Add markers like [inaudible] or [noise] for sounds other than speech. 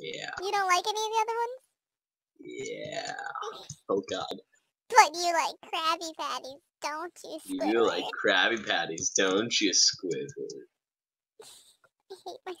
Yeah. You don't like any of the other ones? Yeah. [laughs] Oh God. But you like Krabby Patties, don't you, Squidward? You like Krabby Patties, don't you, Squidward? [laughs] I hate myself.